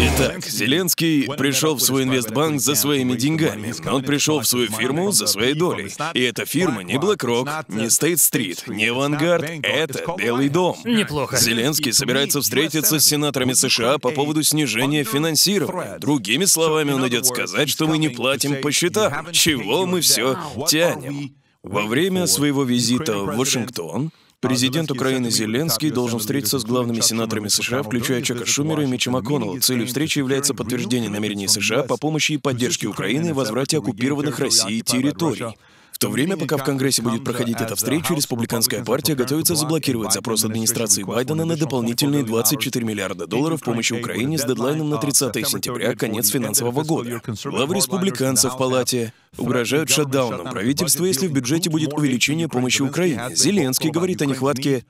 Итак, Зеленский пришел в свой инвестбанк за своими деньгами. Он пришел в свою фирму за своей долей. И эта фирма не BlackRock, не State Street, не Vanguard, это Белый дом. Неплохо. Зеленский собирается встретиться с сенаторами США по поводу снижения финансирования. Другими словами, он идет сказать, что мы не платим по счетам. Чего мы все тянем? Во время своего визита в Вашингтон Президент Украины Зеленский должен встретиться с главными сенаторами США, включая Чака Шумера и Митча МакКоннелла. Целью встречи является подтверждение намерений США по помощи и поддержке Украины и возврате оккупированных Россией территорий. То время, пока в Конгрессе будет проходить эта встреча, республиканская партия готовится заблокировать запрос администрации Байдена на дополнительные 24 миллиарда долларов помощи Украине с дедлайном на 30 сентября, конец финансового года. Главы республиканцев в палате угрожают шатдауном правительства, если в бюджете будет увеличение помощи Украине. Зеленский говорит о нехватке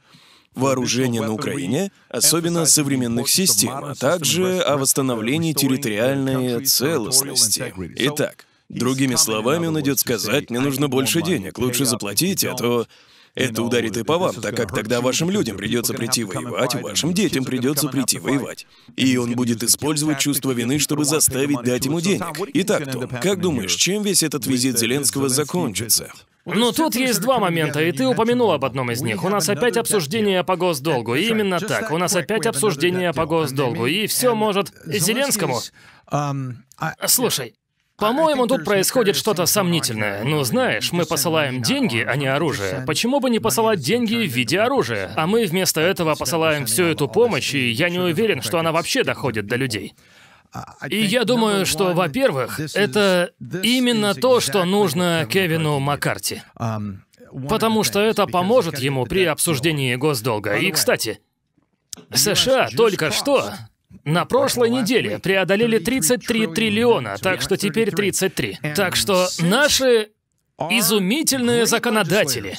вооружения на Украине, особенно современных систем, а также о восстановлении территориальной целостности. Итак, Другими словами, он идет сказать, мне нужно больше денег, лучше заплатите, а то это ударит и по вам, так как тогда вашим людям придется прийти воевать, вашим детям придется прийти воевать. И он будет использовать чувство вины, чтобы заставить дать ему денег. Итак, Том, как думаешь, чем весь этот визит Зеленского закончится? Ну, тут есть два момента, и ты упомянул об одном из них. У нас опять обсуждение по госдолгу. И именно так. У нас опять обсуждение по госдолгу. И все может... Зеленскому... Слушай, по-моему, тут происходит что-то сомнительное. Ну, знаешь, мы посылаем деньги, а не оружие. Почему бы не посылать деньги в виде оружия? А мы вместо этого посылаем всю эту помощь, и я не уверен, что она вообще доходит до людей. И я думаю, что, во-первых, это именно то, что нужно Кевину Маккарти. Потому что это поможет ему при обсуждении госдолга. И, кстати, США только что на прошлой неделе преодолели 33 триллиона, так что теперь 33. Так что наши изумительные законодатели,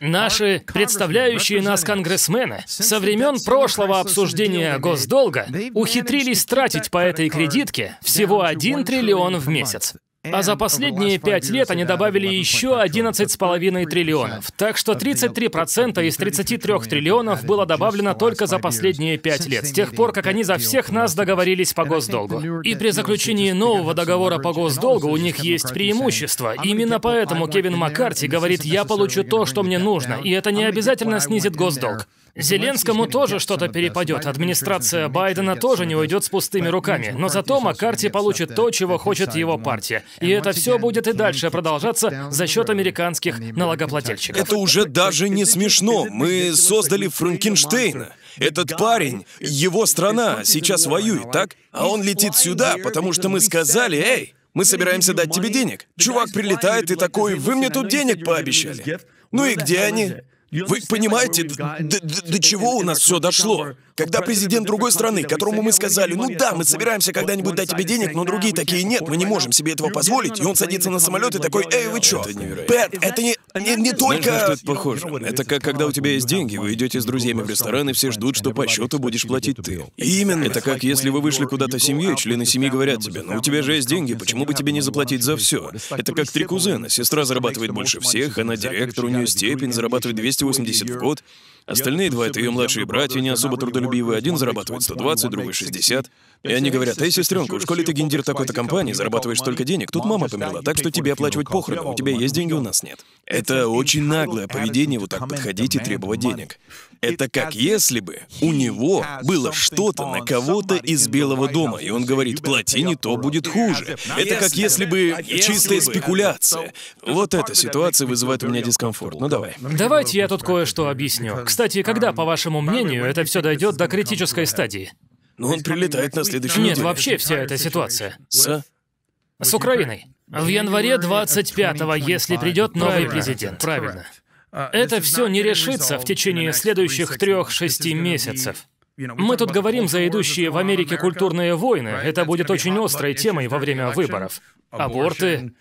Наши представляющие нас конгрессмены со времен прошлого обсуждения госдолга ухитрились тратить по этой кредитке всего 1 триллион в месяц. А за последние пять лет они добавили еще 11,5 триллионов. Так что 33% из 33 триллионов было добавлено только за последние пять лет, с тех пор, как они за всех нас договорились по госдолгу. И при заключении нового договора по госдолгу у них есть преимущество. Именно поэтому Кевин Маккарти говорит, я получу то, что мне нужно, и это не обязательно снизит госдолг. Зеленскому тоже что-то перепадет. Администрация Байдена тоже не уйдет с пустыми руками. Но зато Маккарти получит то, чего хочет его партия. И это все будет и дальше продолжаться за счет американских налогоплательщиков. Это уже даже не смешно. Мы создали Франкенштейна. Этот парень, его страна сейчас воюет, так? А он летит сюда, потому что мы сказали, эй, мы собираемся дать тебе денег. Чувак прилетает и такой, вы мне тут денег пообещали. Ну и где они? Вы понимаете, до, до, до чего у нас все дошло? Когда президент другой страны, которому мы сказали, ну да, мы собираемся когда-нибудь дать тебе денег, но другие такие, нет, мы не можем себе этого позволить, и он садится на самолет и такой, эй, вы чё? Пэт, это не, не, не только... Знаешь, что это похоже? Это как когда у тебя есть деньги, вы идете с друзьями в ресторан, и все ждут, что по счету будешь платить ты. Именно. Это как если вы вышли куда-то семьей, члены семьи говорят тебе, ну у тебя же есть деньги, почему бы тебе не заплатить за все? Это как три кузена. Сестра зарабатывает больше всех, она директор, у нее степень, зарабатывает 280 в год. Остальные два — это ее младшие братья, не особо трудолюбивые. Один зарабатывает 120, другой 60. И они говорят, эй, сестренка, в школе ты гендир такой-то компании, зарабатываешь столько денег, тут мама померла, так что тебе оплачивать похороны, у тебя есть деньги, у нас нет. Это очень наглое поведение вот так подходить и требовать денег. Это как если бы у него было что-то на кого-то из Белого дома, и он говорит, плати не то, будет хуже. Это как если бы чистая спекуляция. Вот эта ситуация вызывает у меня дискомфорт. Ну давай. Давайте я тут кое-что объясню. Кстати, когда, по вашему мнению, это все дойдет до критической стадии? Но он прилетает на следующий Нет, вообще вся эта ситуация. С? С Украиной. В январе 25-го, если придет новый президент. Правильно. Это все не решится в течение следующих трех-шести месяцев. Мы тут говорим за идущие в Америке культурные войны. Это будет очень острой темой во время выборов. Аборты,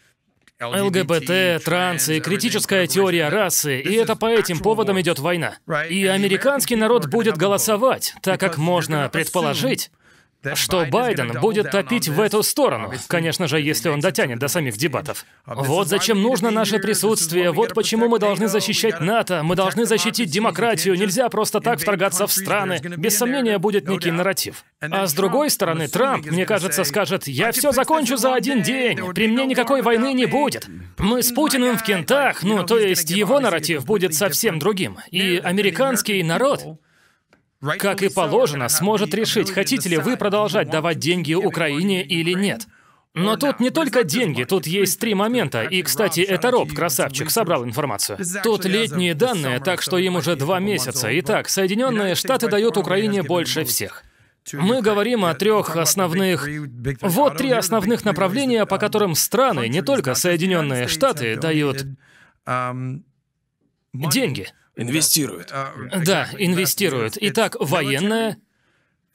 ЛГБТ, трансы, критическая теория расы, и это по этим поводам идет война. И американский народ будет голосовать, так как можно предположить, что Байден будет топить в эту сторону. Конечно же, если он дотянет до самих дебатов. Вот зачем нужно наше присутствие, вот почему мы должны защищать НАТО, мы должны защитить демократию, нельзя просто так вторгаться в страны. Без сомнения, будет некий нарратив. А с другой стороны, Трамп, мне кажется, скажет, я все закончу за один день, при мне никакой войны не будет. Мы с Путиным в кентах, ну, то есть его нарратив будет совсем другим. И американский народ как и положено, сможет решить, хотите ли вы продолжать давать деньги Украине или нет. Но тут не только деньги, тут есть три момента. И, кстати, это Роб, красавчик, собрал информацию. Тут летние данные, так что им уже два месяца. Итак, Соединенные Штаты дают Украине больше всех. Мы говорим о трех основных... Вот три основных направления, по которым страны, не только Соединенные Штаты, дают деньги. Инвестируют. Да, инвестируют. Итак, военное,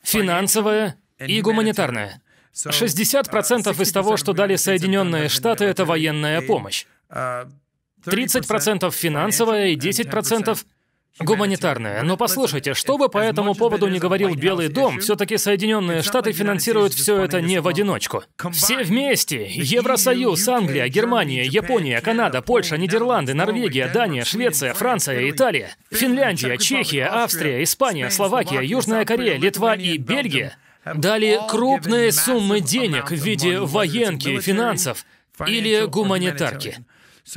финансовое и гуманитарное. 60% из того, что дали Соединенные Штаты, это военная помощь. 30% финансовая и 10% Гуманитарная. Но послушайте, что бы по этому поводу не говорил Белый дом, все-таки Соединенные Штаты финансируют все это не в одиночку. Все вместе. Евросоюз, Англия, Германия, Япония, Канада, Польша, Нидерланды, Норвегия, Дания, Швеция, Франция, Италия, Финляндия, Чехия, Австрия, Испания, Словакия, Южная Корея, Литва и Бельгия дали крупные суммы денег в виде военки, финансов или гуманитарки.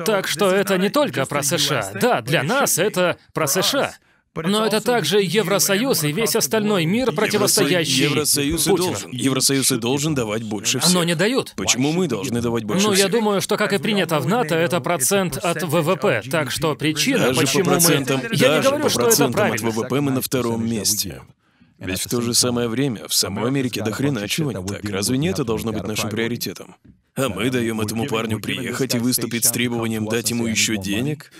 Так что это не только про США. Да, для нас это про США. Но это также Евросоюз и весь остальной мир, противостоящий Евросоюз и Путину. должен. Евросоюз и должен давать больше всех. Но не дают. Почему мы должны давать больше Ну, я думаю, что, как и принято в НАТО, это процент от ВВП. Так что причина, Даже почему по процентам, мы... Я не даже говорю, по что это процентам от правильно. ВВП мы на втором месте. Ведь в то же самое время в самой Америке до хрена чего не так. Разве не это должно быть нашим приоритетом? А мы даем этому парню приехать и выступить с требованием дать ему еще денег?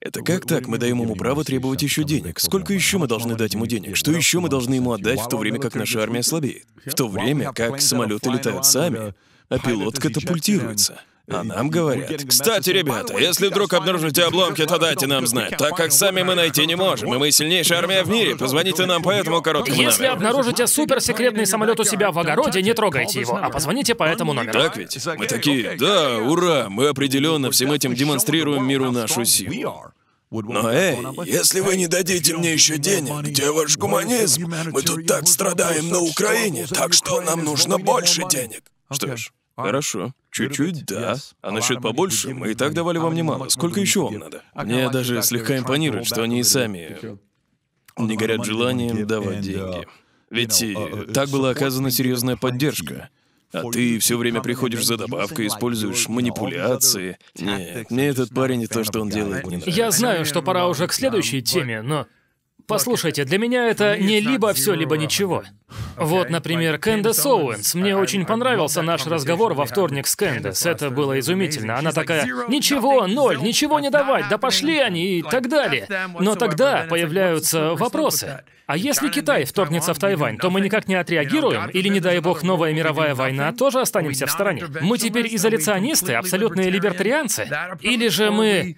Это как так? Мы даем ему право требовать еще денег. Сколько еще мы должны дать ему денег? Что еще мы должны ему отдать в то время, как наша армия слабеет? В то время, как самолеты летают сами, а пилот катапультируется. А нам говорят, кстати, ребята, если вдруг обнаружите обломки, то дайте нам знать, так как сами мы найти не можем, и мы сильнейшая армия в мире, позвоните нам по этому короткому Если номеру. обнаружите суперсекретный самолет у себя в огороде, не трогайте его, а позвоните по этому номеру. Так ведь? Мы такие, да, ура, мы определенно всем этим демонстрируем миру нашу силу. Но эй, если вы не дадите мне еще денег, где ваш гуманизм? Мы тут так страдаем на Украине, так что нам нужно больше денег. Что ж, хорошо. Чуть-чуть, да. А насчет побольше, мы и так давали вам немало. Сколько еще вам надо? Мне даже слегка импонирует, что они и сами не горят желанием давать деньги. Ведь э, так была оказана серьезная поддержка. А ты все время приходишь за добавкой, используешь манипуляции. Нет, мне этот парень и то, что он делает, не нравится. Я знаю, что пора уже к следующей теме, но... Послушайте, для меня это не либо все, либо ничего. Вот, например, Кэндис Оуэнс. Мне очень понравился наш разговор во вторник с Кэндис. Это было изумительно. Она такая, ничего, ноль, ничего не давать, да пошли они и так далее. Но тогда появляются вопросы. А если Китай вторгнется в Тайвань, то мы никак не отреагируем? Или, не дай бог, новая мировая война, тоже останемся в стороне? Мы теперь изоляционисты, абсолютные либертарианцы? Или же мы...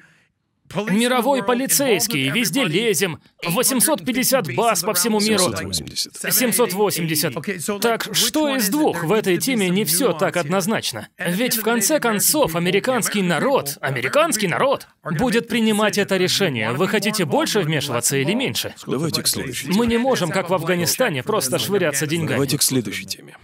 Мировой полицейский, везде лезем. 850 баз по всему миру. 780. 780. Так что из двух в этой теме не все так однозначно. Ведь в конце концов американский народ, американский народ, будет принимать это решение. Вы хотите больше вмешиваться или меньше? Давайте к следующей теме. Мы не можем, как в Афганистане, просто швыряться деньгами. Давайте к следующей теме.